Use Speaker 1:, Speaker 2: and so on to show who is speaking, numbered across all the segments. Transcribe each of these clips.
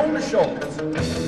Speaker 1: own shoulders.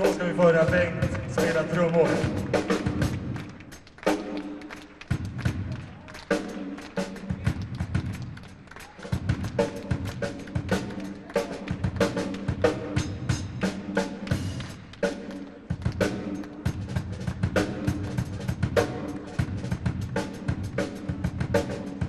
Speaker 1: Så ska vi föra Bengt spela trummor. Thank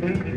Speaker 1: Thank you.